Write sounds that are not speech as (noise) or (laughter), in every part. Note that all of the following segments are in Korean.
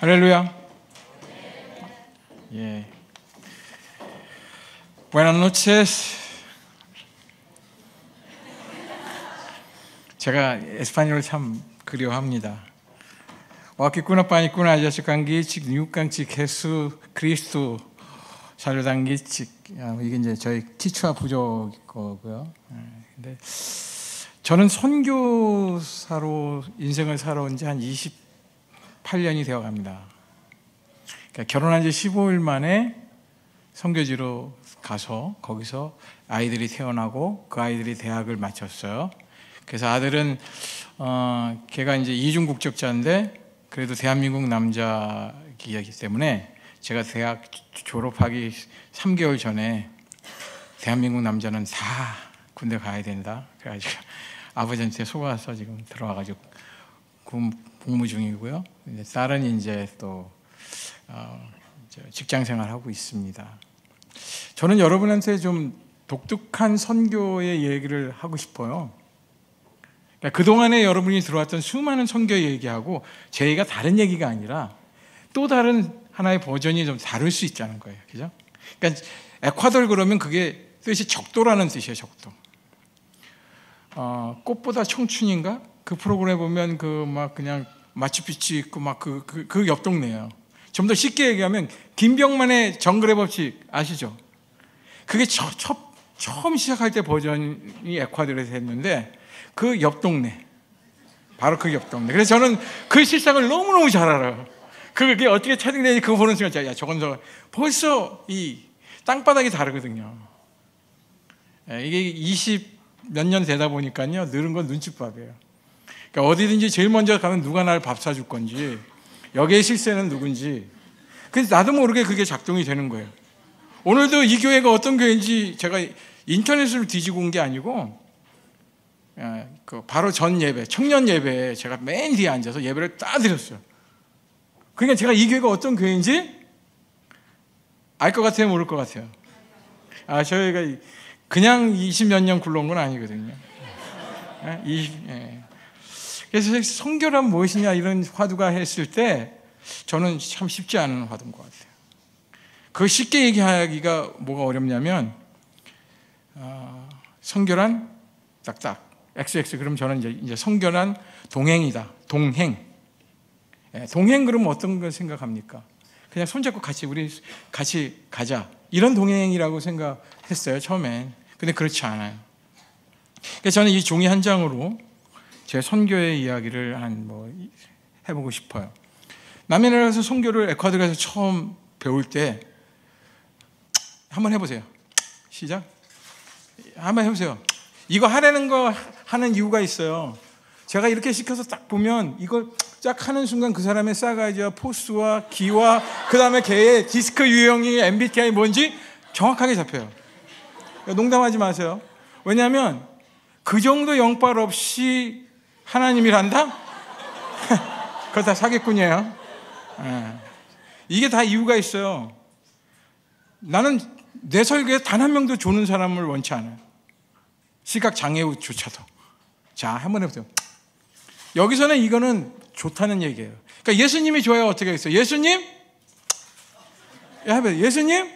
할렐루야. 예. Buenas noches. 제가 에스파뇰을 참 그리워합니다. Kuna aja kangichik 뉴강치 개수 그리스도 자료단기칙 이게 이제 저희 키추아 부족 거고요. 근데 저는 선교사로 인생을 살아온 지 한 28년이 되어 갑니다. 그러니까 결혼한 지 15일 만에 선교지로 가서 거기서 아이들이 태어나고 그 아이들이 대학을 마쳤어요. 그래서 아들은 어, 걔가 이제 이중 국적자인데 그래도 대한민국 남자이기 때문에 제가 대학 졸업하기 3개월 전에 대한민국 남자는 다 군대 가야 된다. 그래가지고 아버지한테 속아서 지금 들어와가지고 복무 중이고요. 딸은 이제 또 어, 직장 생활하고 있습니다. 저는 여러분한테 좀 독특한 선교의 얘기를 하고 싶어요. 그러니까 그동안에 여러분이 들어왔던 수많은 선교 얘기하고 제 얘기가 다른 얘기가 아니라 또 다른 하나의 버전이 좀 다를 수 있다는 거예요. 그죠? 그러니까 에콰도르 그러면 그게 뜻이 적도라는 뜻이에요, 적도. 어, 꽃보다 청춘인가? 그 프로그램 보면 그 막 그냥 마추픽추 있고 막 그 그 그 옆 동네예요. 좀 더 쉽게 얘기하면 김병만의 정글의 법칙 아시죠? 그게 처, 처, 처음 시작할 때 버전이 에콰도르에서 했는데 그 옆 동네. 바로 그 옆 동네. 그래서 저는 그 실상을 너무 너무 잘 알아요. 그게 어떻게 차징되는지 그거 보는 순간, 야, 저건 저, 벌써 이 땅바닥이 다르거든요. 예, 이게 20 몇 년 되다 보니까요, 늘은 건 눈칫밥이에요. 그러니까 어디든지 제일 먼저 가면 누가 날 밥 사줄 건지, 여기에 실세는 누군지. 그래서 나도 모르게 그게 작동이 되는 거예요. 오늘도 이 교회가 어떤 교회인지 제가 인터넷으로 뒤지고 온 게 아니고, 예, 그 바로 전 예배, 청년 예배에 제가 맨 뒤에 앉아서 예배를 따 드렸어요. 그러니까 제가 이 교회가 어떤 교회인지 알 것 같아요, 모를 것 같아요. 아, 저희가 그냥 20몇 년 굴러온 건 아니거든요. 예? 이, 예. 그래서 성교란 무엇이냐 이런 화두가 했을 때 저는 참 쉽지 않은 화두인 것 같아요. 그 쉽게 얘기하기가 뭐가 어렵냐면 어, 성교란 딱딱 XX 그럼 저는 이제 이제 성교란 동행이다. 동행. 예, 동행 그러면 어떤 걸 생각합니까? 그냥 손잡고 같이 우리 같이 가자 이런 동행이라고 생각했어요 처음엔. 근데 그렇지 않아요. 그래서 저는 이 종이 한 장으로 제 선교의 이야기를 한 뭐 해보고 싶어요. 남해나라에서 선교를 에콰도르에서 처음 배울 때 한번 해보세요. 시작. 한번 해보세요. 이거 하라는 거 하는 이유가 있어요. 제가 이렇게 시켜서 딱 보면 이걸 쫙 하는 순간 그 사람의 싸가지와 포스와 기와 그 다음에 걔의 디스크 유형이 MBTI 뭔지 정확하게 잡혀요. 농담하지 마세요. 왜냐하면 그 정도 영빨 없이 하나님이란다? (laughs) 그거 다 사기꾼이에요. 예. 이게 다 이유가 있어요. 나는 내 설교에 단 한 명도 조는 사람을 원치 않아요. 시각 장애우조차도. 자, 한번 해보세요. 여기서는 이거는 좋다는 얘기예요. 그러니까 예수님이 좋아요 어떻게 하겠어요? 예수님? 예수님?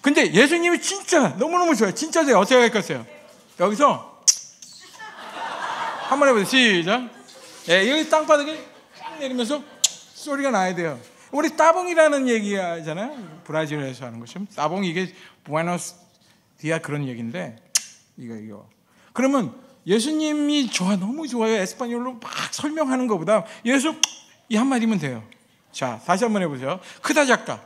근데 예수님이 진짜 너무너무 좋아요. 진짜 좋아요. 어떻게 할 것이에요? 여기서 한번 해보세요. 시작. 예, 여기 땅바닥에 쫙 내리면서 소리가 나야 돼요. 우리 따봉이라는 얘기 하잖아요. 브라질에서 하는 것처럼. 따봉 이게 부에노스 디아 그런 얘기인데 이거 이거. 그러면 예수님이 좋아 너무 좋아요. 에스파뇰로 막 설명하는 것보다 예수 이 한마디면 돼요. 자, 다시 한번 해보세요. 크다 작다.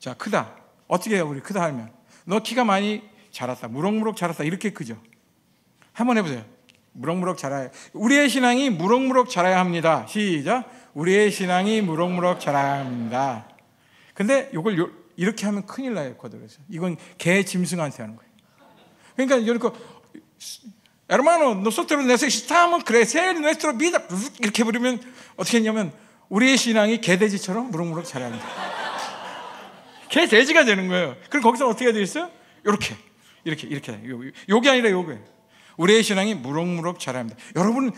자, 크다. 어떻게 해요, 우리 크다 하면? 너 키가 많이 자랐다. 무럭무럭 자랐다. 이렇게 크죠. 한번 해보세요. 무럭무럭 자라야. 우리의 신앙이 무럭무럭 자라야 합니다. 시작. 우리의 신앙이 무럭무럭 자라야 합니다. 근데 이걸 요, 이렇게 하면 큰일 나요, 에콰도르에서. 이건 개 짐승한테 하는 거예요. 그러니까 이렇게 Hermano, nosotros necesitamos crecer nuestra vida. 이렇게 부르면 어떻게 했냐면 우리의 신앙이 개돼지처럼 무럭무럭 자랍니다. 개돼지가 되는 거예요. 그럼 거기서 어떻게 되어 있어요? 이렇게, 이렇게, 이렇게. 요게 아니라 요게. 우리의 신앙이 무럭무럭 자랍니다. 여러분,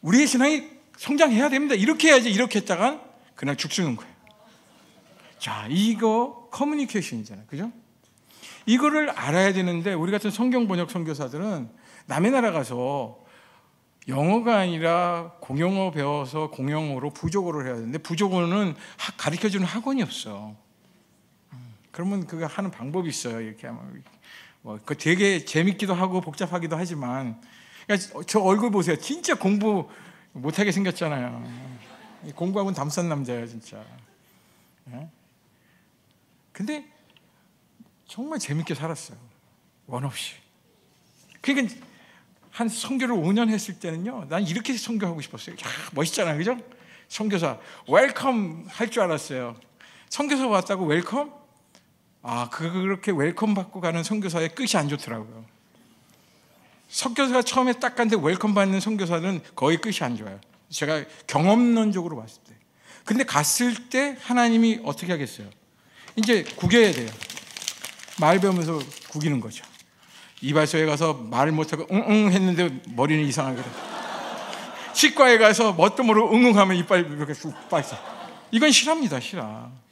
우리의 신앙이 성장해야 됩니다. 이렇게 해야지 이렇게 했다간 그냥 죽쓰는 거예요. 자, 이거 커뮤니케이션이잖아요. 그죠? 이거를 알아야 되는데 우리 같은 성경 번역 선교사들은 남의 나라 가서 영어가 아니라 공용어 배워서 공용어로 부족어를 해야 되는데 부족어는 가르쳐 주는 학원이 없어. 음, 그러면 그거 하는 방법이 있어요. 이렇게 하면 뭐 그 되게 재밌기도 하고 복잡하기도 하지만 그러니까 저 얼굴 보세요. 진짜 공부 못하게 생겼잖아요. 공부하고는 담선 남자예요, 진짜. 예? 근데 정말 재밌게 살았어요. 원 없이. 그러니까 한 선교를 5년 했을 때는요. 난 이렇게 선교하고 싶었어요. 야, 멋있잖아요. 그죠? 선교사 welcome 할 줄 알았어요. 선교사 왔다고 welcome? 아, 그렇게 welcome 받고 가는 선교사의 끝이 안 좋더라고요. 선교사가 처음에 딱 갔는데 welcome 받는 선교사는 거의 끝이 안 좋아요. 제가 경험론적으로 봤을 때. 근데 갔을 때 하나님이 어떻게 하겠어요? 이제 구겨야 돼요. 말 배우면서 구기는 거죠. 이발소에 가서 말을 못하고 응응 했는데 머리는 이상하게 돼. 치과에 가서 뭣도 모르고 응응 하면 이빨 이렇게 쑥 빠져. 이건 실합니다, 실화.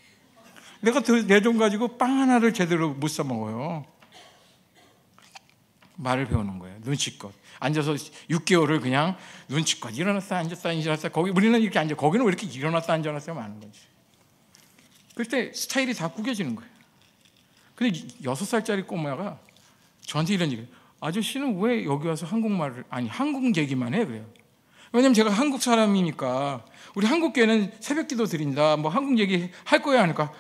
내가 내 돈 가지고 빵 하나를 제대로 못 사 먹어요. 말을 배우는 거예요. 눈치껏. 앉아서 6개월을 그냥 눈치껏 일어났다 앉았다 일어났다 거기 우리는 이렇게 앉아 거기는 왜 이렇게 일어났다 앉아놨다 하는 거지. 그때 스타일이 다 구겨지는 거예요. 근데 6살짜리 꼬마가 저한테 이런 얘기 아저씨는 왜 여기 와서 한국말을 아니 한국 얘기만 해 그래요. 왜냐면 제가 한국 사람이니까 우리 한국 교회는 새벽 기도 드린다. 뭐 한국 얘기 할 거야 하니까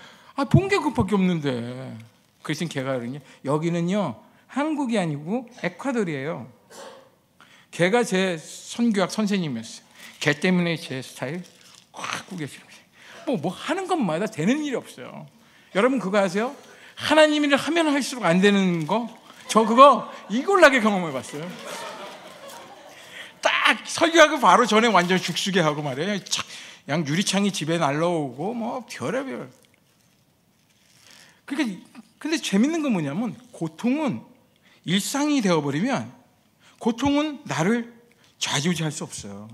아, 본게 그밖에 없는데. 그래서 걔가 그러냐. 여기는요. 한국이 아니고 에콰도르예요. 걔가 제 선교학 선생님이었어요. 걔 때문에 제 스타일 확 구겨지는 뭐, 뭐 하는 것마다 되는 일이 없어요. 여러분 그거 아세요? 하나님이 하면 할수록 안 되는 거? 저 그거 이골나게 경험해 봤어요. 딱 설교하고 바로 전에 완전 죽수게 하고 말이에요. 양 유리창이 집에 날라오고 뭐 별의별. 그러니까 근데 재밌는 건 뭐냐면 고통은 일상이 되어버리면 고통은 나를 좌지우지할 수 없어요.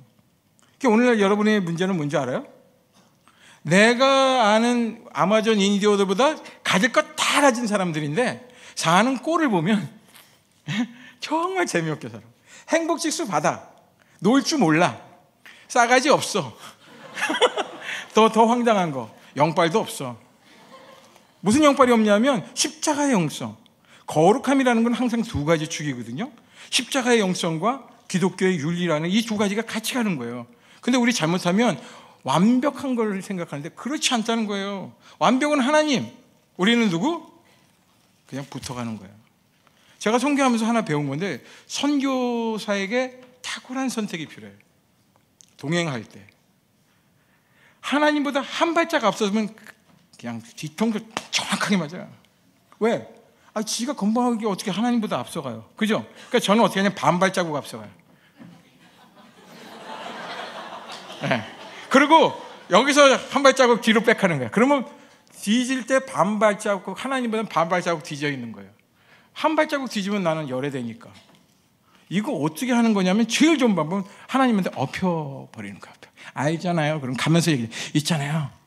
그러니까 오늘날 여러분의 문제는 뭔지 알아요? 내가 아는 아마존 인디오들보다 가질 것 다 가진 사람들인데 사는 꼴을 보면 (laughs) 정말 재미없게 살아. 행복 지수 받아. 놀 줄 몰라. 싸가지 없어. (laughs) 더, 더 황당한 거. 영빨도 없어. 무슨 영빨이 없냐면 십자가의 영성. 거룩함이라는 건 항상 두 가지 축이거든요. 십자가의 영성과 기독교의 윤리라는 이 두 가지가 같이 가는 거예요. 근데 우리 잘못하면 완벽한 걸 생각하는데 그렇지 않다는 거예요. 완벽은 하나님. 우리는 누구? 그냥 붙어가는 거예요. 제가 선교하면서 하나 배운 건데 선교사에게 탁월한 선택이 필요해요. 동행할 때. 하나님보다 한 발짝 앞서면 그냥 뒤통수 정확하게 맞아요. 왜? 아, 지가 건방하게 어떻게 하나님보다 앞서가요. 그죠? 그러니까 저는 어떻게 하냐면 반발자국 앞서가요. (laughs) 네. 그리고 여기서 한 발자국 뒤로 빽하는 거야. 그러면 뒤질 때 반발자국, 하나님보다 반발자국 뒤져 있는 거예요. 한 발자국 뒤지면 나는 열애되니까. 이거 어떻게 하는 거냐면 제일 좋은 방법은 하나님한테 엎혀버리는 거야. 알잖아요. 그럼 가면서 얘기해. 있잖아요.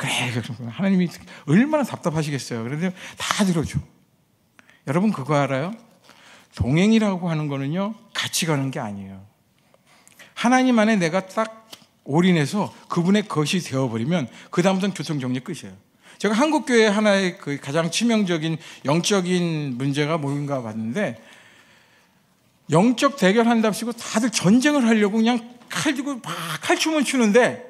그래. 하나님이 얼마나 답답하시겠어요. 그런데 다 들어줘. 여러분 그거 알아요? 동행이라고 하는 거는요. 같이 가는 게 아니에요. 하나님 안에 내가 딱 올인해서 그분의 것이 되어버리면 그 다음부터는 교통정리 끝이에요. 제가 한국교회 하나의 그 가장 치명적인 영적인 문제가 뭔가 봤는데 영적 대결한답시고 다들 전쟁을 하려고 그냥 칼 들고 막 칼춤을 추는데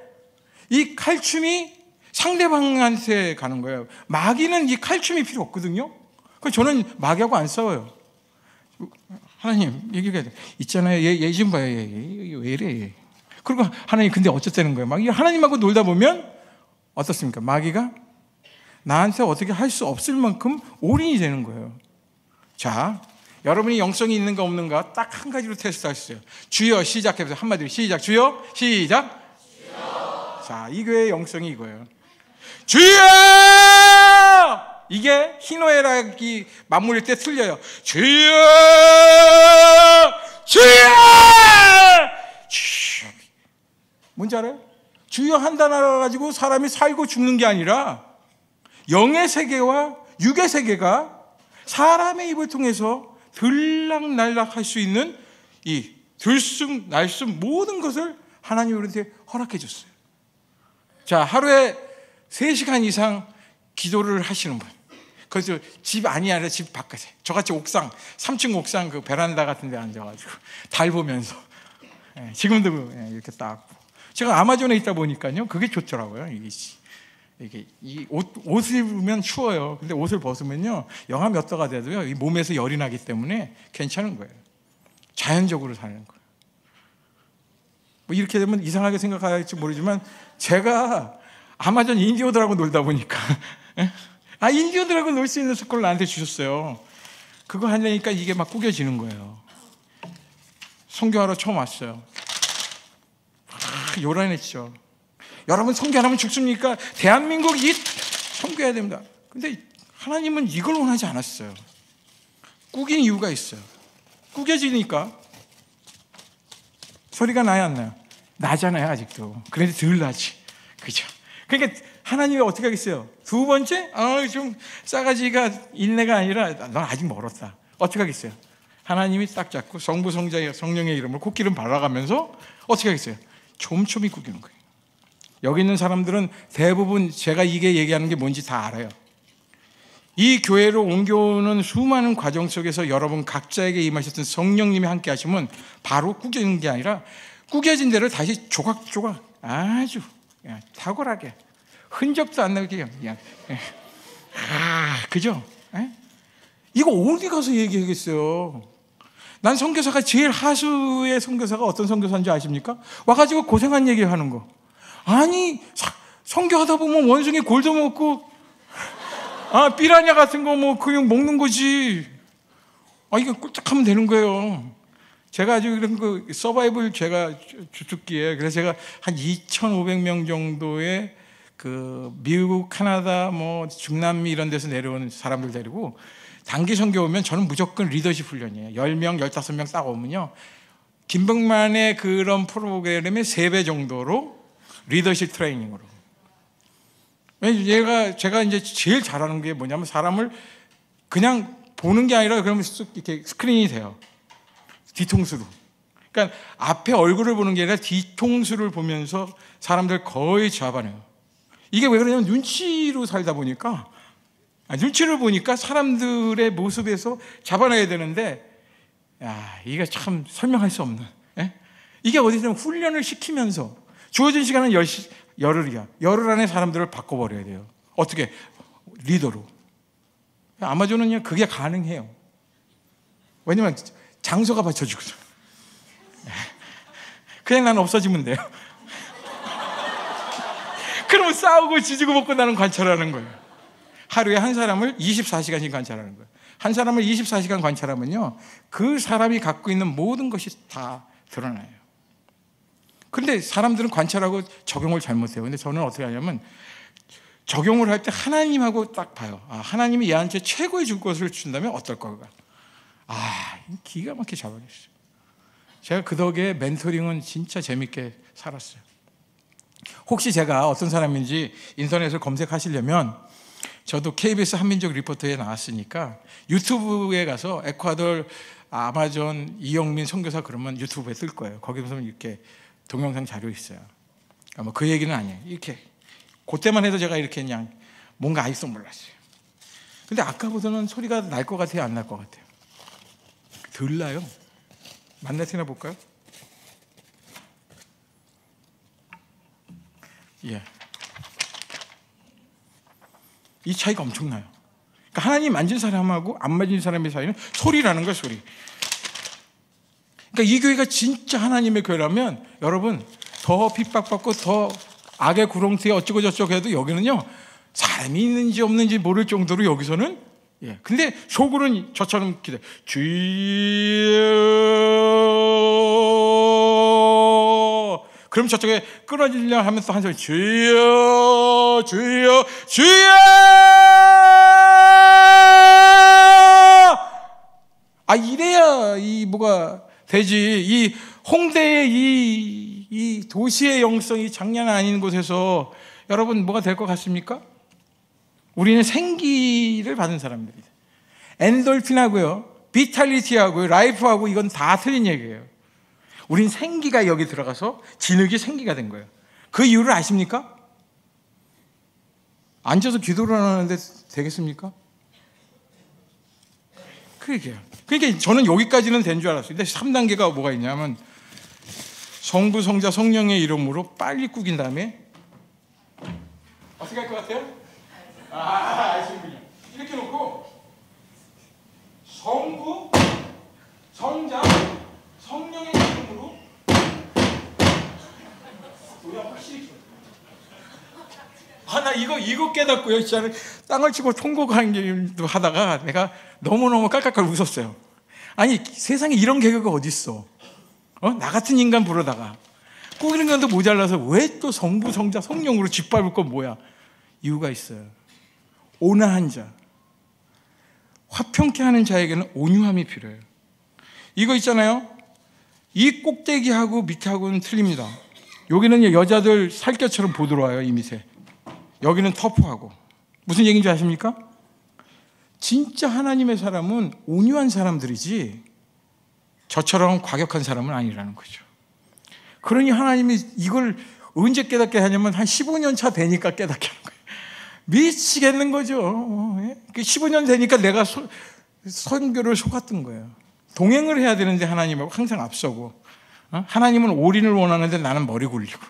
이 칼춤이 상대방한테 가는 거예요. 마귀는 이 칼춤이 필요 없거든요. 그 저는 마귀하고 안 싸워요. 하나님 얘기가 있잖아요. 얘, 얘좀 봐요. 얘, 얘, 왜 이래? 얘. 그리고 하나님 근데 어쩌다는 거예요. 막 하나님하고 놀다 보면 어떻습니까? 마귀가 나한테 어떻게 할 수 없을 만큼 올인이 되는 거예요. 자, 여러분이 영성이 있는가 없는가 딱 한 가지로 테스트하셨어요. 주여 시작해보세요. 한마디로 시작. 주여 시작. 주여. 자, 이 교회의 영성이 이거예요. 주여! 이게 희노애락이 맞물릴 때 틀려요. 주여! 주여! 주여! 뭔지 알아요? 주여 한단하라 가지고 사람이 살고 죽는 게 아니라 영의 세계와 육의 세계가 사람의 입을 통해서 들락날락 할 수 있는 이 들숨, 날숨 모든 것을 하나님이 우리한테 허락해 줬어요. 자, 하루에 3시간 이상 기도를 하시는 분. 그래서 집 안이 아니라 집 바깥에. 저같이 옥상, 3층 옥상 그 베란다 같은 데 앉아가지고 달 보면서. 예, 지금도 예, 이렇게 딱. 제가 아마존에 있다 보니까요. 그게 좋더라고요. 이게, 이게 이 옷, 옷을 입으면 추워요. 근데 옷을 벗으면요. 영하 몇 도가 돼도요. 이 몸에서 열이 나기 때문에 괜찮은 거예요. 자연적으로 사는 거예요. 뭐 이렇게 되면 이상하게 생각할지 모르지만 제가 아마존 인디오들하고 놀다 보니까 예? 아, 인디언들하고 놀 수 있는 스쿨을 나한테 주셨어요. 그거 하려니까 이게 막 구겨지는 거예요. 성교하러 처음 왔어요. 아, 요란했죠. 여러분 성교 안 하면 죽습니까? 대한민국이 성교해야 됩니다. 근데 하나님은 이걸 원하지 않았어요. 꾸긴 이유가 있어요. 꾸겨지니까 소리가 나야 안 나요? 나잖아요 아직도. 그런데 덜 나지. 그죠? 그러니까 하나님이 어떻게 하겠어요? 두 번째, 아, 좀 싸가지가 인내가 아니라 넌 아직 멀었다. 어떻게 하겠어요? 하나님이 딱 잡고 성부 성자 성령의 이름으로 코끼름 발라가면서 어떻게 하겠어요? 촘촘히 구기는 거예요. 여기 있는 사람들은 대부분 제가 이게 얘기하는 게 뭔지 다 알아요. 이 교회로 옮겨오는 수많은 과정 속에서 여러분 각자에게 임하셨던 성령님이 함께 하시면 바로 구겨지는 게 아니라 구겨진 대로 다시 조각조각 아주 탁월하게 흔적도 안 나게 그냥 예. 아 그죠? 에? 예? 이거 어디 가서 얘기하겠어요? 난 선교사가 제일 하수의 선교사가 어떤 선교사인지 아십니까? 와가지고 고생한 얘기 하는 거. 아니 선교하다 보면 원숭이 골도 먹고 아 삐라냐 같은 거 뭐 그냥 먹는 거지. 아 이거 꿀딱하면 되는 거예요. 제가 아주 이런 그 서바이벌 제가 주특기에 그래서 제가 한 2,500명 정도의 그 미국, 카나다, 뭐 중남미 이런 데서 내려오는 사람들 데리고 단기 선교 오면 저는 무조건 리더십 훈련이에요. 10명, 15명 딱 오면요. 김병만의 그런 프로그램의 3배 정도로 리더십 트레이닝으로. 얘가 제가 이제 제일 잘하는 게 뭐냐면 사람을 그냥 보는 게 아니라 그러면 이렇게 스크린이 돼요. 뒤통수로. 그러니까 앞에 얼굴을 보는 게 아니라 뒤통수를 보면서 사람들 거의 잡아내요. 이게 왜 그러냐면 눈치로 살다 보니까 아, 눈치를 보니까 사람들의 모습에서 잡아내야 되는데 야, 이게 참 설명할 수 없는. 예? 이게 어디서 훈련을 시키면서 주어진 시간은 열, 열흘이야. 열흘 안에 사람들을 바꿔버려야 돼요. 어떻게? 리더로. 아마존은 그게 가능해요. 왜냐면 장소가 받쳐주거든. 예. 그냥 나는 없어지면 돼요. 그러면 싸우고 지지고 먹고 나는 관찰하는 거예요. 하루에 한 사람을 24시간씩 관찰하는 거예요. 한 사람을 24시간 관찰하면요. 그 사람이 갖고 있는 모든 것이 다 드러나요. 근데 사람들은 관찰하고 적용을 잘못해요. 근데 저는 어떻게 하냐면 적용을 할 때 하나님하고 딱 봐요. 아, 하나님이 얘한테 최고의 줄 것을 준다면 어떨 거가. 아, 기가 막히게 잡아냈어요. 제가 그 덕에 멘토링은 진짜 재밌게 살았어요. 혹시 제가 어떤 사람인지 인터넷을 검색하시려면 저도 KBS 한민족 리포터에 나왔으니까 유튜브에 가서 에콰도르 아마존 이영민 선교사 그러면 유튜브에 뜰 거예요. 거기 보면 이렇게 동영상 자료 있어요. 아, 뭐그 얘기는 아니에요. 이렇게 그때만 해도 제가 이렇게 그냥 뭔가 아직도 몰랐어요. 근데 아까보다는 소리가 날 것 같아요, 안 날 것 같아요? 덜 나요. 만나시나 볼까요? 예. 이 차이가 엄청나요. 그러니까 하나님 만진 사람하고 안 만진 사람의 사이는 소리라는 거예요, 소리. 그러니까 이 교회가 진짜 하나님의 교회라면 여러분 더 핍박받고 더 악의 구렁텅이 어쩌고 저쩌고 해도 여기는요 사람이 있는지 없는지 모를 정도로 여기서는 예. 근데 속으로는 저처럼 기대 주여 그럼 저쪽에 끊어지려 하면서 한 소리 주여 주여 주여 아 이래야 이 뭐가 되지 이 홍대의 이 이 도시의 영성이 장난 아닌 곳에서 여러분 뭐가 될 것 같습니까? 우리는 생기를 받은 사람들이다. 엔돌핀하고요, 비탈리티하고요, 라이프하고 이건 다 틀린 얘기예요. 우린 생기가 여기 들어가서 진흙이 생기가 된 거예요. 그 이유를 아십니까? 앉아서 기도를 하는데 되겠습니까? 그러게요. 그러니까 저는 여기까지는 된 줄 알았어요. 근데 3단계가 뭐가 있냐면 성부, 성자, 성령의 이름으로 빨리 꾸긴 다음에 어떻게 할 것 같아요? 아, 아시는군요. 이렇게 놓고 성부, 성자, 성령의 이름으로 우리가 확실히 아, 나 이거, 이거 깨닫고요. 진짜 땅을 치고 통곡하는 길도 하다가 내가 너무너무 깔깔깔 웃었어요. 아니, 세상에 이런 개그가 어딨어. 어? 나 같은 인간 부르다가. 꾸기는 건도 모자라서 왜 또 성부, 성자, 성령으로 짓밟을 건 뭐야? 이유가 있어요. 온화한 자. 화평케 하는 자에게는 온유함이 필요해요. 이거 있잖아요. 이 꼭대기하고 밑하고는 틀립니다. 여기는 여자들 살결처럼 보들어와요, 이 밑에. 여기는 터프하고. 무슨 얘기인지 아십니까? 진짜 하나님의 사람은 온유한 사람들이지 저처럼 과격한 사람은 아니라는 거죠. 그러니 하나님이 이걸 언제 깨닫게 하냐면 한 15년 차 되니까 깨닫게 하는 거예요. 미치겠는 거죠. 15년 예? 되니까 내가 소, 선교를 속았던 거예요. 동행을 해야 되는데 하나님하고 항상 앞서고 어? 하나님은 올인을 원하는데 나는 머리 굴리고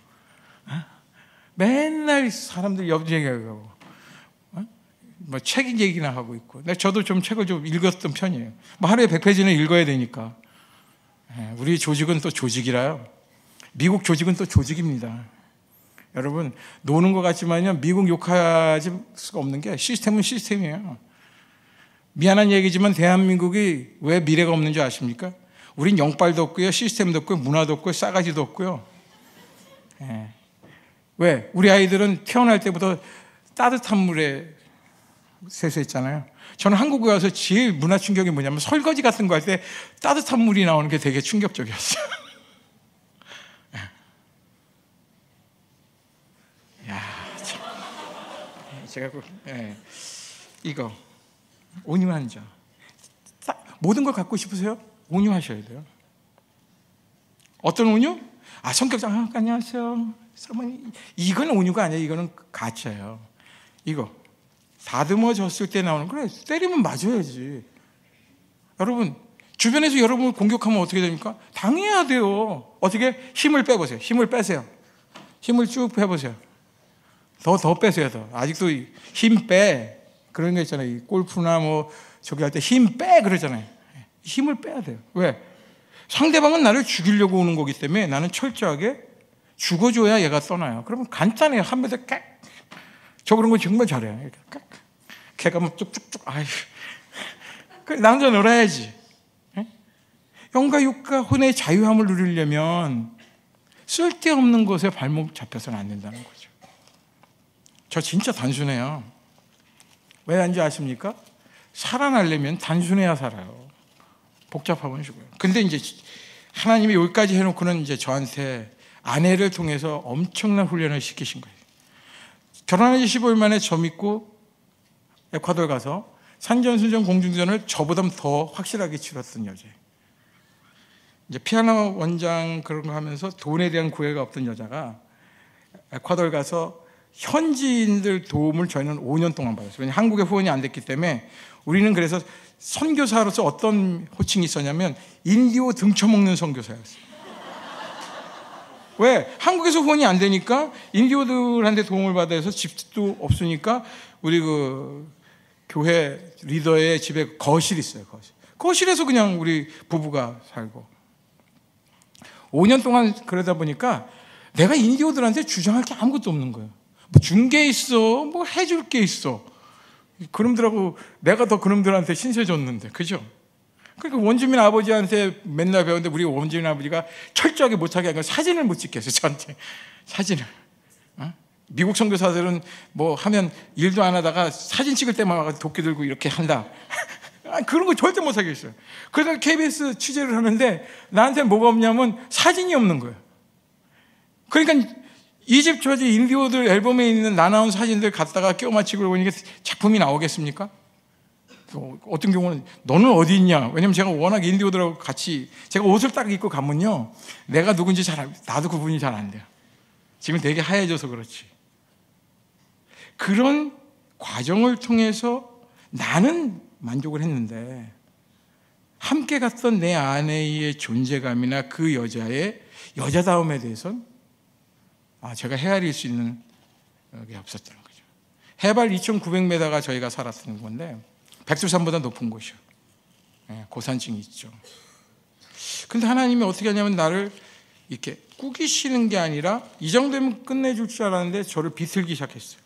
맨날 사람들 옆 얘기하고 어? 뭐책 얘기나 하고 있고. 저도 좀 책을 좀 읽었던 편이에요. 뭐 하루에 100페이지는 읽어야 되니까. 예, 우리 조직은 또 조직이라요. 미국 조직은 또 조직입니다. 여러분 노는 것 같지만요 미국 욕하지 수가 없는 게 시스템은 시스템이에요. 미안한 얘기지만 대한민국이 왜 미래가 없는 줄 아십니까? 우린 영빨도 없고요 시스템도 없고요 문화도 없고요 싸가지도 없고요. 예. 왜? 우리 아이들은 태어날 때부터 따뜻한 물에 세수했잖아요. 저는 한국에 와서 제일 문화 충격이 뭐냐면 설거지 같은 거 할 때 따뜻한 물이 나오는 게 되게 충격적이었어요. 야, 참. 제가 그, 예. 이거 온유한 자. 모든 걸 갖고 싶으세요? 온유하셔야 돼요. 어떤 온유? 아 성격상 아, 안녕하세요. 사모님, 이건 온유가 아니에요. 이거는 가짜예요. 이거. 다듬어졌을 때 나오는 그래 때리면 맞아야지. 여러분 주변에서 여러분을 공격하면 어떻게 됩니까? 당해야 돼요. 어떻게 힘을 빼보세요. 힘을 빼세요. 힘을 쭉 빼보세요. 더 더 빼세요. 더 아직도 힘 빼. 그런 거 있잖아요. 골프나 뭐 저기 할 때 힘 빼 그러잖아요. 힘을 빼야 돼요. 왜? 상대방은 나를 죽이려고 오는 거기 때문에 나는 철저하게 죽어줘야 얘가 떠나요. 그러면 간단해요. 한 번에 깍. 저 그런 거 정말 잘해요. 깍. 걔가 뭐 쭉쭉쭉, 아휴. 그 남자 놀아야지. 예? 영과 육과 혼의 자유함을 누리려면 쓸데없는 것에 발목 잡혀서는 안 된다는 거죠. 저 진짜 단순해요. 왜 안지 아십니까? 살아나려면 단순해야 살아요. 복잡하면 죽어요. 근데 이제 하나님이 여기까지 해놓고는 이제 저한테 아내를 통해서 엄청난 훈련을 시키신 거예요. 결혼한 지 15일 만에 저 믿고 에콰도르 가서 산전수전 공중전을 저보다 더 확실하게 치렀던 여자예요. 이제 피아노 원장 그런 거 하면서 돈에 대한 구애가 없던 여자가 에콰도르 가서 현지인들 도움을 저희는 5년 동안 받았어요. 한국에 후원이 안 됐기 때문에 우리는 그래서 선교사로서 어떤 호칭이 있었냐면 인디오 등쳐먹는 선교사였어요. 왜? 한국에서 후원이 안 되니까 인디오들한테 도움을 받아서 집도 없으니까 우리 그 교회 리더의 집에 거실 있어요, 거실. 거실에서 그냥 우리 부부가 살고. 5년 동안 그러다 보니까 내가 인디오들한테 주장할 게 아무것도 없는 거예요. 뭐준게 있어, 뭐 해줄 게 있어. 그놈들하고 내가 더 그놈들한테 신세 줬는데, 그죠? 그러니까 원주민 아버지한테 맨날 배웠는데 우리 원주민 아버지가 철저하게 못하게 하니까 사진을 못 찍겠어요, 저한테. 사진을. 어? 미국 선교사들은 뭐 하면 일도 안 하다가 사진 찍을 때만 도끼 들고 이렇게 한다. (laughs) 그런 거 절대 못 하겠어요. 그래서 KBS 취재를 하는데 나한테 뭐가 없냐면 사진이 없는 거예요. 그러니까 이집 저지 인디오들 앨범에 있는 나나온 사진들 갖다가 끼워 맞추고 보니까 작품이 나오겠습니까? 어떤 경우는 너는 어디 있냐? 왜냐면 제가 워낙 인디오들하고 같이 제가 옷을 딱 입고 가면요. 내가 누군지 잘 나도 구분이 잘 안 돼요. 지금 되게 하얘져서 그렇지. 그런 과정을 통해서 나는 만족을 했는데 함께 갔던 내 아내의 존재감이나 그 여자의 여자다움에 대해서는 아, 제가 헤아릴 수 있는 게 없었던 거죠. 해발 2,900m가 저희가 살았던 건데 백두산보다 높은 곳이요. 예, 고산증이 있죠. 근데 하나님이 어떻게 하냐면 나를 이렇게 꾸기시는 게 아니라 이 정도면 끝내줄 줄 알았는데 저를 비틀기 시작했어요.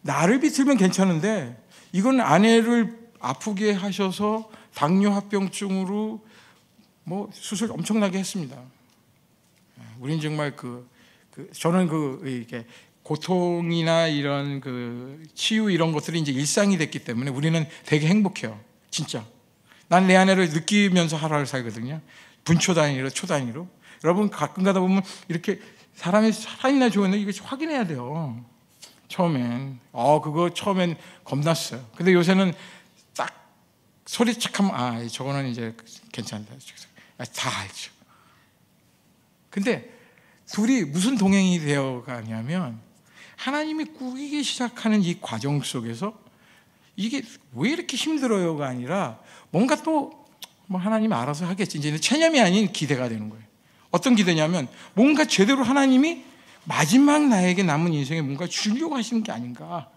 나를 비틀면 괜찮은데 이건 아내를 아프게 하셔서 당뇨 합병증으로 뭐 수술 엄청나게 했습니다. 예, 우린 정말 그, 그 저는 그 이게 고통이나 이런 그 치유 이런 것들이 이제 일상이 됐기 때문에 우리는 되게 행복해요. 진짜. 난내 아내를 느끼면서 하루를 살거든요. 분초 단위로, 초 단위로. 여러분 가끔 가다 보면 이렇게 사람이 살아있나 좋은데 이거 확인해야 돼요. 처음엔. 어, 그거 처음엔 겁났어요. 근데 요새는 딱 소리 착하면, 아, 저거는 이제 괜찮다. 아, 다 알죠. 근데 둘이 무슨 동행이 되어 가냐면 하나님이 꾸기기 시작하는 이 과정 속에서 이게 왜 이렇게 힘들어요가 아니라 뭔가 또 뭐 하나님 알아서 하겠지. 이제는 체념이 아닌 기대가 되는 거예요. 어떤 기대냐면 뭔가 제대로 하나님이 마지막 나에게 남은 인생에 뭔가 주려고 하시는 게 아닌가.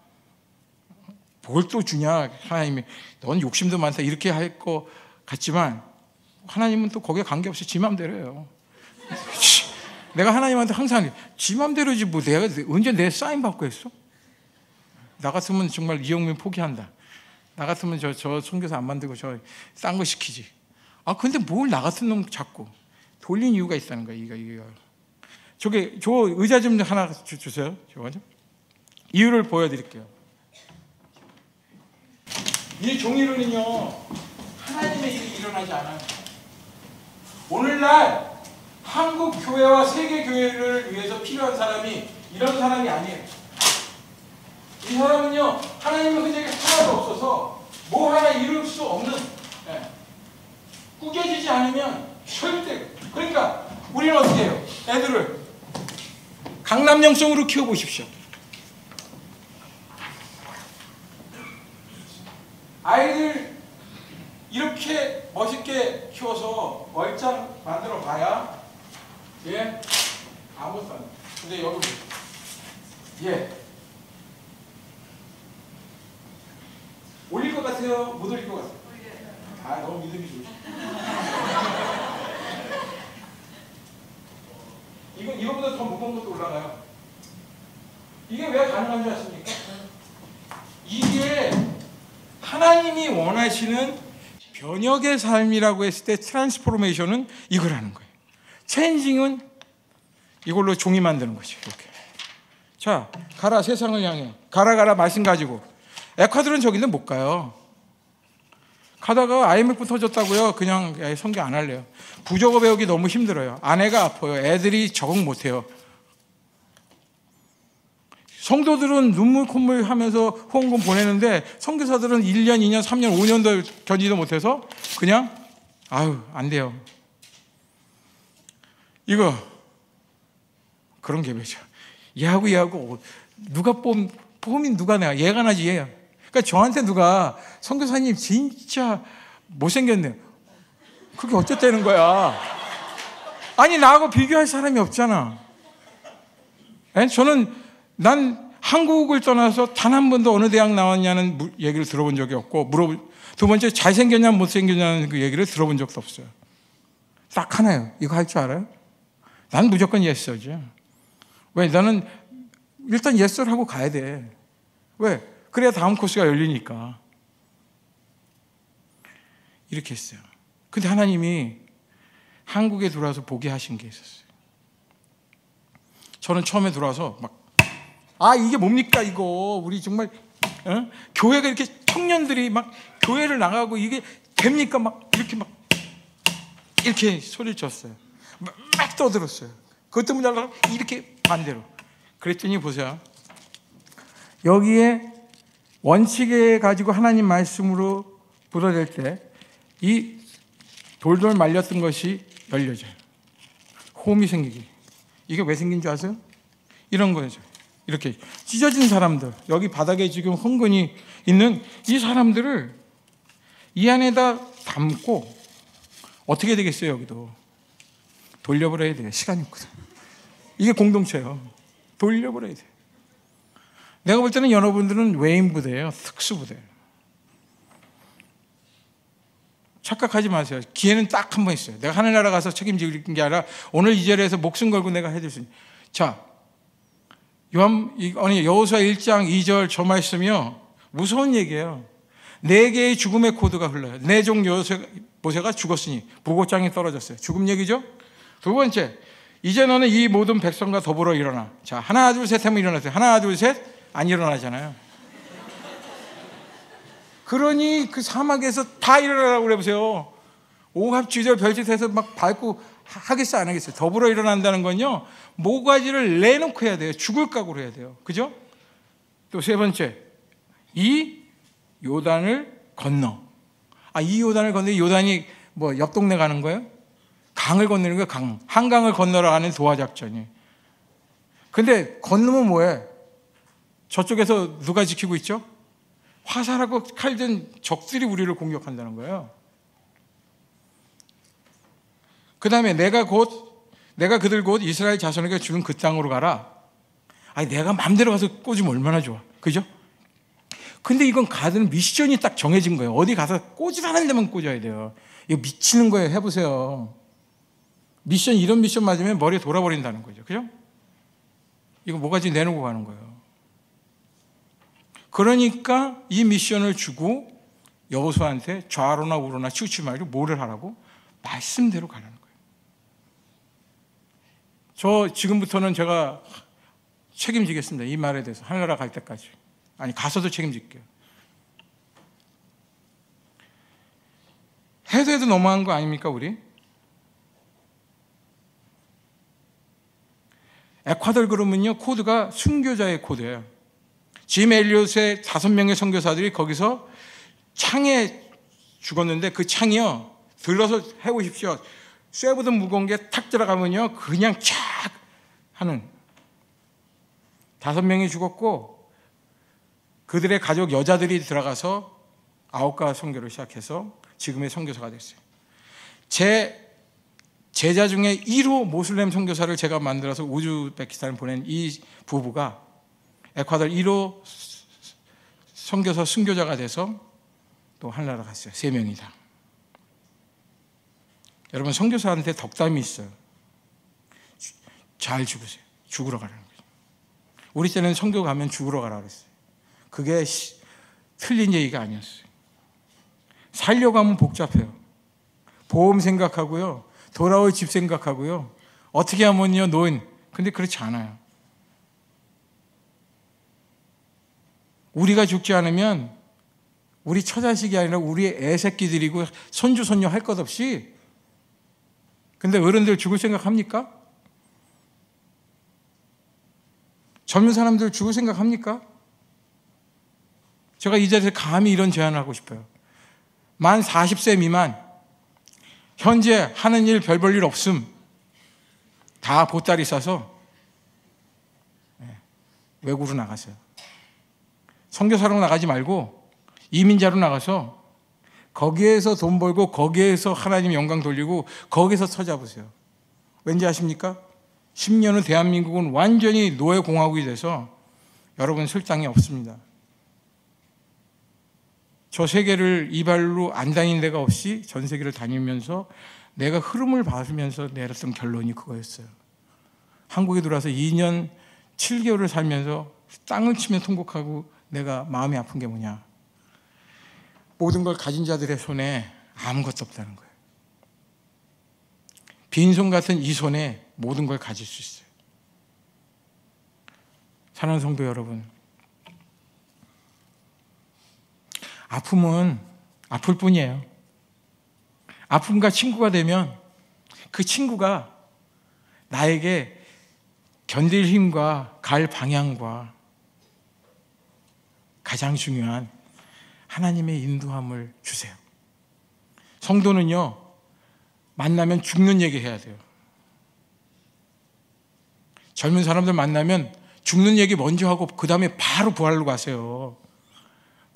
뭘 또 주냐, 하나님이. 넌 욕심도 많다. 이렇게 할 것 같지만 하나님은 또 거기에 관계없이 지 맘대로예요. (laughs) 내가 하나님한테 항상 지 맘대로지 뭐 내가 언제 내 사인 받고 했어? 나 같으면 정말 이영민 포기한다. 나 같으면 저, 저 선교사 안 만들고 저 싼 거 시키지. 아, 근데 뭘 나 같은 놈 자꾸 돌린 이유가 있다는 거야, 이거, 이거. 저게, 저 의자 좀 하나 주, 주세요. 저거 좀. 이유를 보여드릴게요. 이 종이로는요, 하나님의 일이 일어나지 않아요. 오늘날 한국 교회와 세계 교회를 위해서 필요한 사람이 이런 사람이 아니에요. 이 사람은요 하나님의 흔적이 하나도 없어서 뭐 하나 이룰 수 없는 예. 꾸겨지지 않으면 절대 그러니까 우리는 어떻게 해요? 애들을 강남영성으로 키워보십시오. 아이들 이렇게 멋있게 키워서 얼짱 만들어 봐야 예? 아무것도 안 돼. 근데 여러분, 예. 올릴 것 같아요? 못 올릴 것 같아요? 아, 너무 믿음이 좋으시 (laughs) 이거, 이거보다 더 무거운 것도 올라가요. 이게 왜 가능한 줄 아십니까? 이게 하나님이 원하시는 변혁의 삶이라고 했을 때 transformation은 이거라는 거예요. changing은 이걸로 종이 만드는 거죠. 이렇게. 자, 가라 세상을 향해. 가라 가라 말씀 가지고. 에콰도르는 저기는 못 가요. 가다가 IMF 터졌다고요. 그냥 선교 안 할래요. 부족어 배우기 너무 힘들어요. 아내가 아파요. 애들이 적응 못 해요. 성도들은 눈물 콧물 하면서 후원금 보내는데 성교사들은 1년, 2년, 3년, 5년도 견디도 못해서 그냥 아유 안 돼요. 이거 그런 개배죠. 얘하고 얘하고 누가 뽐 폼이 누가 내가 얘가 나지 얘야. 그러니까 저한테 누가 선교사님 진짜 못생겼네. 그게 어쨌다는 거야. 아니 나하고 비교할 사람이 없잖아. 저는 난 한국을 떠나서 단 한 번도 어느 대학 나왔냐는 얘기를 들어본 적이 없고 물어 두 번째 잘생겼냐 못생겼냐는 그 얘기를 들어본 적도 없어요. 딱 하나요. 이거 할 줄 알아요? 난 무조건 yes죠. 왜? 나는 일단 yes를 하고 가야 돼. 왜? 그래야 다음 코스가 열리니까. 이렇게 했어요. 근데 하나님이 한국에 들어와서 보게 하신 게 있었어요. 저는 처음에 들어와서 막, 아, 이게 뭡니까, 이거. 우리 정말, 어? 교회가 이렇게 청년들이 막 교회를 나가고 이게 됩니까? 막 이렇게 막, 이렇게 소리를 쳤어요. 막, 막 떠들었어요. 그것도 모자라 이렇게 반대로. 그랬더니 보세요. 여기에 원칙에 가지고 하나님 말씀으로 불어댈 때 이 돌돌 말렸던 것이 열려져요. 홈이 생기기. 이게 왜 생긴 줄 아세요? 이런 거죠. 이렇게 찢어진 사람들, 여기 바닥에 지금 흥근이 있는 이 사람들을 이 안에다 담고 어떻게 되겠어요, 여기도? 돌려버려야 돼요. 시간이 없거든. 이게 공동체예요. 돌려버려야 돼. 내가 볼 때는 여러분들은 외인 부대예요. 특수 부대예요. 착각하지 마세요. 기회는 딱 한 번 있어요. 내가 하늘나라 가서 책임질 게 아니라 오늘 이 자리에서 목숨 걸고 내가 해줄 수 있는. 자, 요한, 아니, 여호수아 1장 2절 저 말씀이요. 무서운 얘기예요. 네 개의 죽음의 코드가 흘러요. 네 모세가 죽었으니 부고장이 떨어졌어요. 죽음 얘기죠? 두 번째, 이제 너는 이 모든 백성과 더불어 일어나. 자, 하나, 둘, 셋 하면 일어나세요. 하나, 둘, 셋. 안 일어나잖아요. 그러니 그 사막에서 다 일어나라고 그래 보세요. 오합지절 별짓해서 막 밟고 하겠어 안 하겠어요. 더불어 일어난다는 건요. 모가지를 내놓고 해야 돼요. 죽을 각오로 해야 돼요. 그죠? 또 세 번째. 이 요단을 건너. 아, 이 요단을 건너 요단이 뭐 옆 동네 가는 거예요? 강을 건너는 거예요, 강. 한강을 건너러 가는 도하 작전이. 근데 건너면 뭐해? 저쪽에서 누가 지키고 있죠? 화살하고 칼든 적들이 우리를 공격한다는 거예요. 그 다음에 내가 곧, 내가 그들 곧 이스라엘 자손에게 주는 그 땅으로 가라. 아니, 내가 마음대로 가서 꽂으면 얼마나 좋아. 그죠? 근데 이건 가든 미션이 딱 정해진 거예요. 어디 가서 꽂으라는 데만 꽂아야 돼요. 이거 미치는 거예요. 해보세요. 미션, 이런 미션 맞으면 머리에 돌아버린다는 거죠. 그죠? 이거 뭐가지 내놓고 가는 거예요. 그러니까 이 미션을 주고 여호수아한테 좌로나 우로나 치우치 말고 뭐를 하라고? 말씀대로 가라는 거예요. 저 지금부터는 제가 책임지겠습니다. 이 말에 대해서 하늘나라 갈 때까지. 아니 가서도 책임질게요. 해도 해도 너무한 거 아닙니까 우리? 에콰돌 그러면요 코드가 순교자의 코드예요. 짐 엘리엇의 다섯 명의 선교사들이 거기서 창에 죽었는데 그 창이요 들러서 해보십시오. 쇠보드 무거운 게 탁 들어가면요 그냥 쫙 하는 다섯 명이 죽었고 그들의 가족 여자들이 들어가서 아홉가 선교를 시작해서 지금의 선교사가 됐어요. 제 제자 중에 1호 모슬렘 선교사를 제가 만들어서 우즈베키스탄을 보낸 이 부부가 에콰도르 1호 선교사 순교자가 돼서 또 한나라 갔어요. 세 명이 다. 여러분 선교사한테 덕담이 있어요. 잘 죽으세요. 죽으러 가라는 거죠. 우리 때는 선교 가면 죽으러 가라 그랬어요. 그게 시, 틀린 얘기가 아니었어요. 살려고 하면 복잡해요. 보험 생각하고요. 돌아올 집 생각하고요. 어떻게 하면요, 노인. 근데 그렇지 않아요. 우리가 죽지 않으면 우리 처자식이 아니라 우리의 애새끼들이고 손주 손녀 할 것 없이 근데 어른들 죽을 생각 합니까? 젊은 사람들 죽을 생각 합니까? 제가 이 자리에서 감히 이런 제안을 하고 싶어요. 만 40세 미만 현재 하는 일 별 볼 일 없음 다 보따리 싸서 네, 외국으로 나가세요. 선교사로 나가지 말고 이민자로 나가서 거기에서 돈 벌고 거기에서 하나님 영광 돌리고 거기서 서잡으세요. 왠지 아십니까? 10년은 대한민국은 완전히 노예 공화국이 돼서 여러분 쓸 땅이 없습니다. 저 세계를 이발로 안 다닌 데가 없이 전 세계를 다니면서 내가 흐름을 받으면서 내렸던 결론이 그거였어요. 한국에 들어와서 2년 7개월을 살면서 땅을 치며 통곡하고 내가 마음이 아픈 게 뭐냐? 모든 걸 가진 자들의 손에 아무것도 없다는 거예요. 빈손 같은 이 손에 모든 걸 가질 수 있어요. 사랑하는 성도 여러분, 아픔은 아플 뿐이에요. 아픔과 친구가 되면 그 친구가 나에게 견딜 힘과 갈 방향과 가장 중요한 하나님의 인도함을 주세요. 성도는요, 만나면 죽는 얘기 해야 돼요. 젊은 사람들 만나면 죽는 얘기 먼저 하고 그 다음에 바로 부활로 가세요.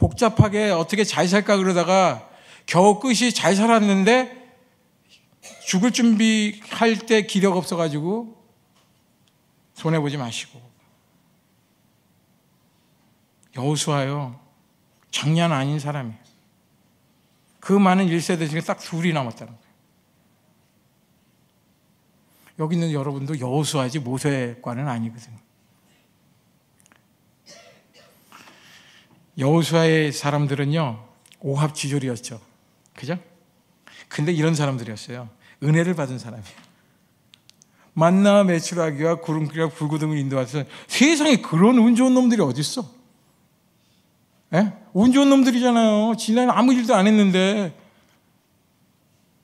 복잡하게 어떻게 잘 살까 그러다가 겨우 끝이 잘 살았는데 죽을 준비할 때 기력 없어가지고 손해보지 마시고. 여호수아요. 장난 아닌 사람이에요. 그 많은 1세대 중에 딱 둘이 남았다는 거예요. 여기 있는 여러분도 여호수아지 모세과는 아니거든요. 여호수아의 사람들은요 오합지졸이었죠. 그죠? 근데 이런 사람들이었어요. 은혜를 받은 사람이에요. 만나 매출하기와 구름기와 불구등을 인도하셔서 세상에 그런 운 좋은 놈들이 어딨어? 예? 운 좋은 놈들이잖아요. 지난 아무 일도 안 했는데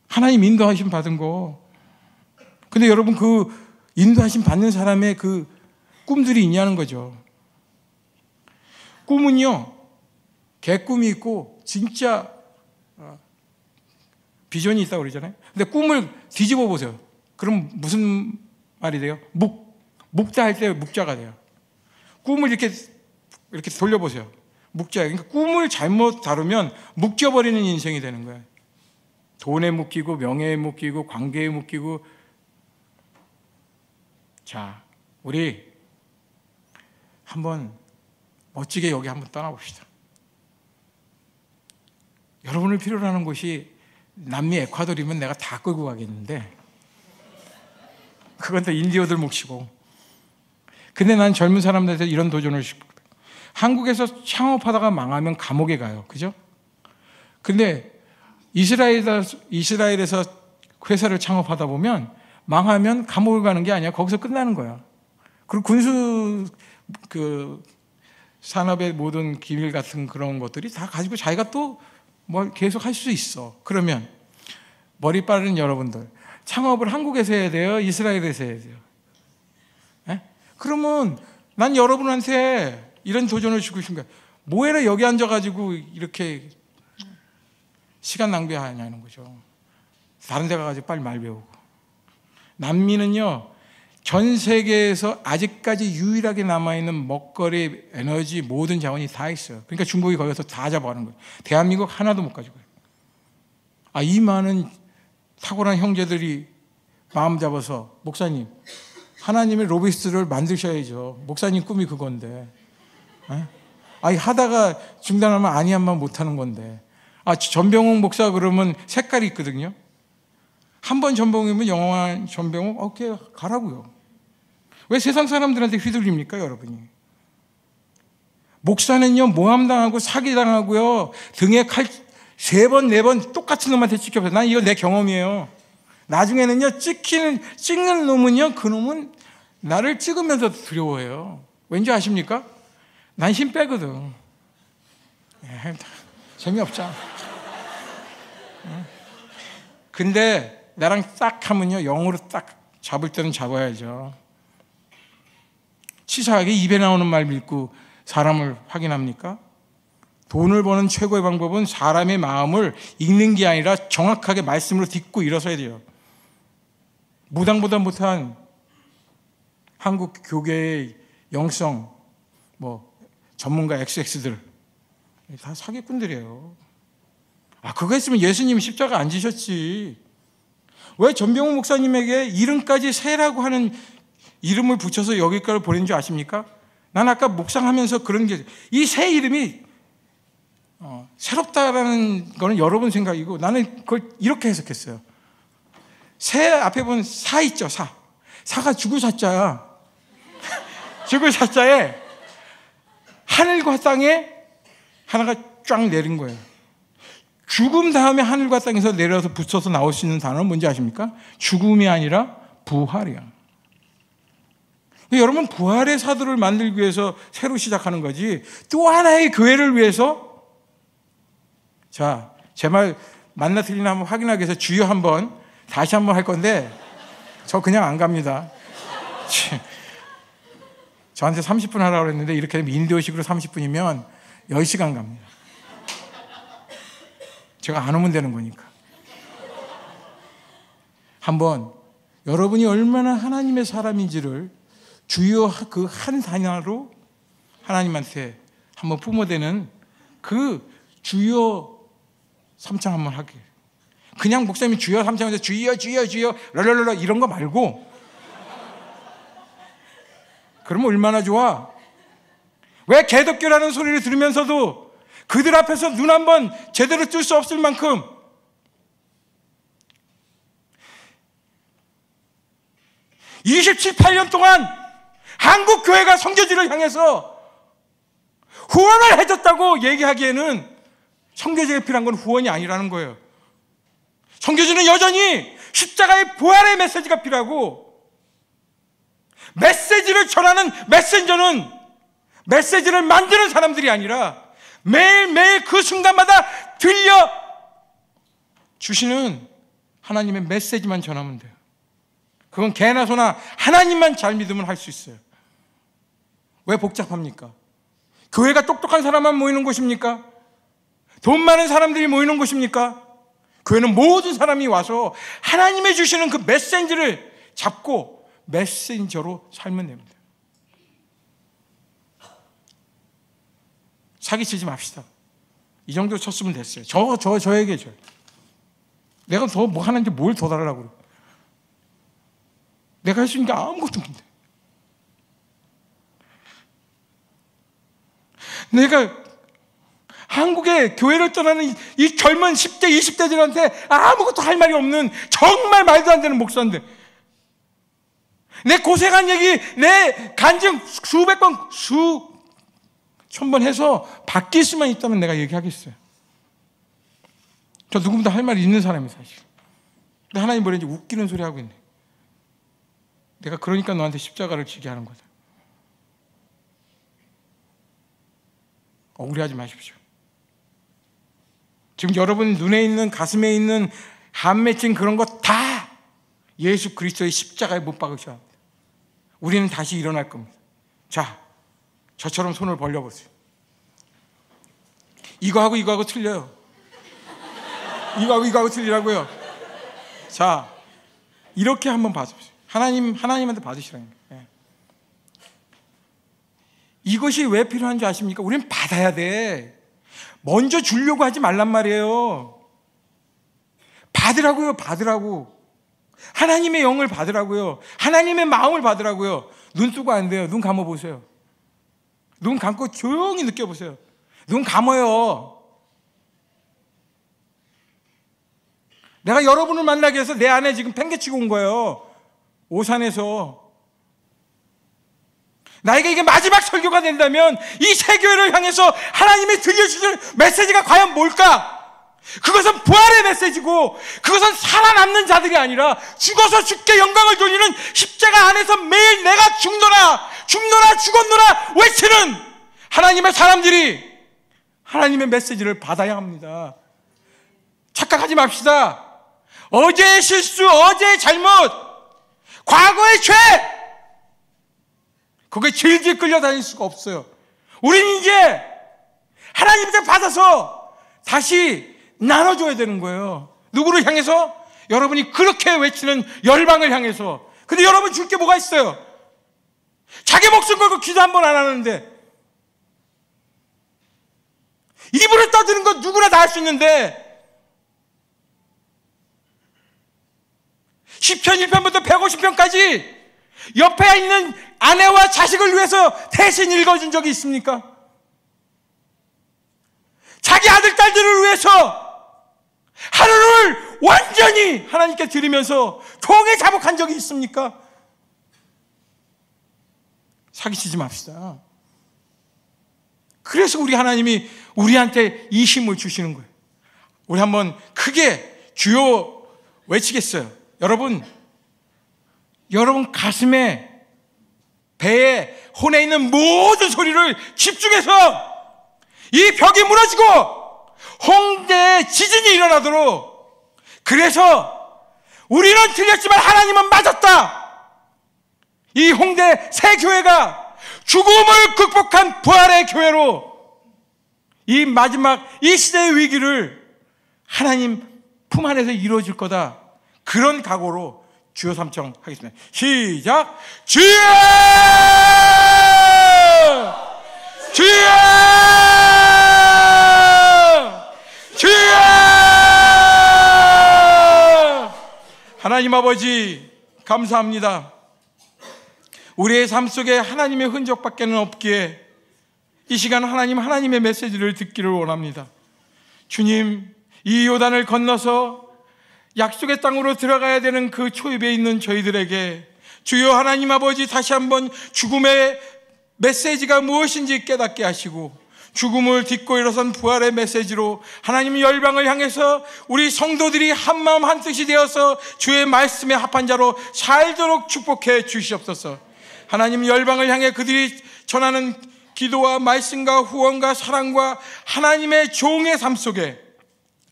하나님 인도하심 받은 거. 근데 여러분 그 인도하심 받는 사람의 그 꿈들이 있냐는 거죠. 꿈은요, 개꿈이 있고 진짜 어, 비전이 있다고 그러잖아요. 근데 꿈을 뒤집어 보세요. 그럼 무슨 말이 돼요? 묵. 묵다 할 때 묵자가 돼요. 꿈을 이렇게, 이렇게 돌려보세요. 묵자. 그러니까 꿈을 잘못 다루면 묶여버리는 인생이 되는 거예요. 돈에 묶이고, 명예에 묶이고, 관계에 묶이고. 자, 우리 한번 멋지게 여기 한번 떠나봅시다. 여러분을 필요로 하는 곳이 남미 에콰도르면 내가 다 끌고 가겠는데, 그건 다 인디어들 몫이고. 근데 난 젊은 사람들한테 이런 도전을. 한국에서 창업하다가 망하면 감옥에 가요. 그죠? 근데 이스라엘에서, 이스라엘 에서 회사를 창업하다 보면 망하면 감옥을 가는 게 아니야. 거기서 끝나는 거야. 그리고 군수 그 산업의 모든 기밀 같은 그런 것들이 다 가지고 자기가 또 뭘 계속 할 수 있어. 그러면 머리 빠른 여러분들 창업을 한국에서 해야 돼요? 이스라엘에서 해야 돼요? 에? 그러면 난 여러분한테 이런 도전을 주고 싶은 거야. 뭐해라 여기 앉아가지고 이렇게 시간 낭비하냐는 거죠. 다른 데 가가지고 빨리 말 배우고. 남미는요, 전 세계에서 아직까지 유일하게 남아있는 먹거리, 에너지, 모든 자원이 다 있어요. 그러니까 중국이 거기서 다 잡아가는 거예요. 대한민국 하나도 못 가지고요. 아, 이 많은 탁월한 형제들이 마음 잡아서 목사님 하나님의 로비스트를 만드셔야죠. 목사님 꿈이 그건데. 에? 아니 하다가 중단하면 아니한만 못하는 건데. 아 전병욱 목사 그러면 색깔이 있거든요. 한 번 전병이면 영원한 전병욱 오케이 가라고요. 왜 세상 사람들한테 휘둘립니까 여러분이? 목사는요 모함당하고 사기당하고요 등에 칼 세 번, 네 번 똑같은 놈한테 찍혀서 난 이거 내 경험이에요. 나중에는요, 찍히는, 찍는 놈은요, 그 놈은 나를 찍으면서 두려워해요. 왠지 아십니까? 난 힘 빼거든. 예, 재미없잖아. 근데 나랑 딱 하면요, 영으로 딱 잡을 때는 잡아야죠. 치사하게 입에 나오는 말 믿고 사람을 확인합니까? 돈을 버는 최고의 방법은 사람의 마음을 읽는 게 아니라 정확하게 말씀으로 딛고 일어서야 돼요. 무당보다 못한 한국 교계의 영성, 뭐, 전문가 XX들, 다 사기꾼들이에요. 아, 그거 했으면 예수님이 십자가 안 지셨지. 왜 전병훈 목사님에게 이름까지 세라고 하는 이름을 붙여서 여기까지 보낸 줄 아십니까? 난 아까 묵상하면서 그런 게, 이 새 이름이 어, 새롭다라는 거는 여러분 생각이고 나는 그걸 이렇게 해석했어요. 새 앞에 보면 사 있죠, 사. 사가 죽을 사자야. (laughs) 죽을 사자에 하늘과 땅에 하나가 쫙 내린 거예요. 죽음 다음에 하늘과 땅에서 내려서 붙어서 나올 수 있는 단어는 뭔지 아십니까? 죽음이 아니라 부활이야. 여러분, 부활의 사도를 만들기 위해서 새로 시작하는 거지, 또 하나의 교회를 위해서 자, 제 말 만나 틀리나 한번 확인하기 위해서 주여 한번 다시 한번 할 건데 저 그냥 안 갑니다. 저한테 30분 하라고 그랬는데 이렇게 되면 인도식으로 30분이면 10시간 갑니다. 제가 안 오면 되는 거니까. 한번 여러분이 얼마나 하나님의 사람인지를 주요 그 한 단어로 하나님한테 한번 뿜어대는 그 주요 삼창 한번 하게. 그냥 목사님이 주여 삼창에서 주여 주여 주여 랄랄랄라 이런 거 말고 그러면 얼마나 좋아? 왜 개덕교라는 소리를 들으면서도 그들 앞에서 눈 한번 제대로 뜰 수 없을 만큼 (27, 8년) 동안 한국 교회가 성교지를 향해서 후원을 해줬다고 얘기하기에는 성교지가 필요한 건 후원이 아니라는 거예요. 성교지는 여전히 십자가의 부활의 메시지가 필요하고 메시지를 전하는 메신저는 메시지를 만드는 사람들이 아니라 매일매일 그 순간마다 들려 주시는 하나님의 메시지만 전하면 돼요. 그건 개나 소나 하나님만 잘 믿으면 할 수 있어요. 왜 복잡합니까? 교회가 똑똑한 사람만 모이는 곳입니까? 돈 많은 사람들이 모이는 곳입니까? 교회는 모든 사람이 와서 하나님의 주시는 그 메시지를 잡고 메신저로 살면 됩니다. 사기치지 맙시다. 이 정도 쳤으면 됐어요. 저, 저, 저에게 줘. 내가 더 뭐 하는지 뭘 더 달라고 그래. 내가 할 수 있는 게 아무것도 없는데. 내가 한국의 교회를 떠나는 이 젊은 10대, 20대들한테 아무것도 할 말이 없는 정말 말도 안 되는 목사인데 내 고생한 얘기, 내 간증 수백 번, 수, 천번 해서 바뀔 수만 있다면 내가 얘기하겠어요. 저 누구보다 할 말이 있는 사람이 사실. 근데 하나님 뭐랬지 웃기는 소리 하고 있네. 내가 그러니까 너한테 십자가를 지게 하는 거다. 억울해하지 마십시오. 지금 여러분 눈에 있는 가슴에 있는 한 맺힌 그런 거다 예수 그리스도의 십자가에 못 박으셔야 합니다. 우리는 다시 일어날 겁니다. 자, 저처럼 손을 벌려보세요. 이거하고 이거하고 틀려요. 이거하고 이거하고 틀리라고요. 자, 이렇게 한번 봐주세요. 하나님, 하나님한테 받으시라는 거예요. 예. 이것이 왜 필요한지 아십니까? 우리는 받아야 돼. 먼저 주려고 하지 말란 말이에요. 받으라고요, 받으라고. 하나님의 영을 받으라고요. 하나님의 마음을 받으라고요. 눈 뜨고 안 돼요. 눈 감아 보세요. 눈 감고 조용히 느껴보세요. 눈 감아요. 내가 여러분을 만나기 위해서 내 안에 지금 팽개치고 온 거예요. 오산에서. 나에게 이게 마지막 설교가 된다면 이 세 교회를 향해서 하나님이 들려주실 메시지가 과연 뭘까? 그것은 부활의 메시지고 그것은 살아남는 자들이 아니라 죽어서 죽게 영광을 돌리는 십자가 안에서 매일 내가 죽노라 죽노라 죽었노라 외치는 하나님의 사람들이 하나님의 메시지를 받아야 합니다. 착각하지 맙시다. 어제의 실수, 어제의 잘못, 과거의 죄, 그게 질질 끌려다닐 수가 없어요. 우리는 이제 하나님께 받아서 다시 나눠줘야 되는 거예요. 누구를 향해서? 여러분이 그렇게 외치는 열방을 향해서. 근데 여러분 줄 게 뭐가 있어요? 자기 목숨 걸고 기도 한 번 안 하는데. 입으로 떠드는 건 누구나 다 할 수 있는데. 10편 1편부터 150편까지 옆에 있는 아내와 자식을 위해서 대신 읽어준 적이 있습니까? 자기 아들, 딸들을 위해서 하루를 완전히 하나님께 드리면서 종에 자복한 적이 있습니까? 사기치지 맙시다. 그래서 우리 하나님이 우리한테 이 힘을 주시는 거예요. 우리 한번 크게 주요 외치겠어요. 여러분, 여러분 가슴에, 배에, 혼에 있는 모든 소리를 집중해서 이 벽이 무너지고 홍대에 지진이 일어나도록 그래서 우리는 틀렸지만 하나님은 맞았다. 이 홍대 새 교회가 죽음을 극복한 부활의 교회로 이 마지막 이 시대의 위기를 하나님 품 안에서 이루어질 거다. 그런 각오로 주여 삼청 하겠습니다. 시작! 주여! 주여! 주여! 하나님 아버지, 감사합니다. 우리의 삶 속에 하나님의 흔적밖에는 없기에 이 시간 하나님 하나님의 메시지를 듣기를 원합니다. 주님, 이 요단을 건너서 약속의 땅으로 들어가야 되는 그 초입에 있는 저희들에게 주여 하나님 아버지 다시 한번 죽음의 메시지가 무엇인지 깨닫게 하시고 죽음을 딛고 일어선 부활의 메시지로 하나님 열방을 향해서 우리 성도들이 한마음 한뜻이 되어서 주의 말씀에 합한 자로 살도록 축복해 주시옵소서. 하나님 열방을 향해 그들이 전하는 기도와 말씀과 후원과 사랑과 하나님의 종의 삶 속에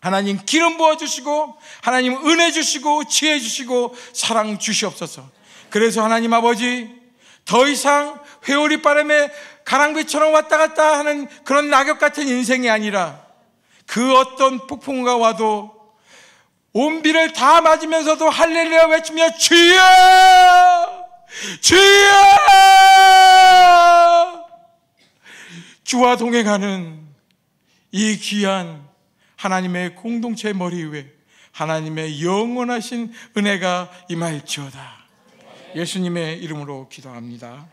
하나님 기름 부어 주시고 하나님 은혜 주시고 지혜 주시고 사랑 주시옵소서. 그래서 하나님 아버지 더 이상 회오리 바람에 가랑비처럼 왔다 갔다 하는 그런 낙엽 같은 인생이 아니라 그 어떤 폭풍과 와도 온 비를 다 맞으면서도 할렐루야 외치며 주여 주여 주와 동행하는 이 귀한 하나님의 공동체 머리 위에 하나님의 영원하신 은혜가 임할지어다. 예수님의 이름으로 기도합니다.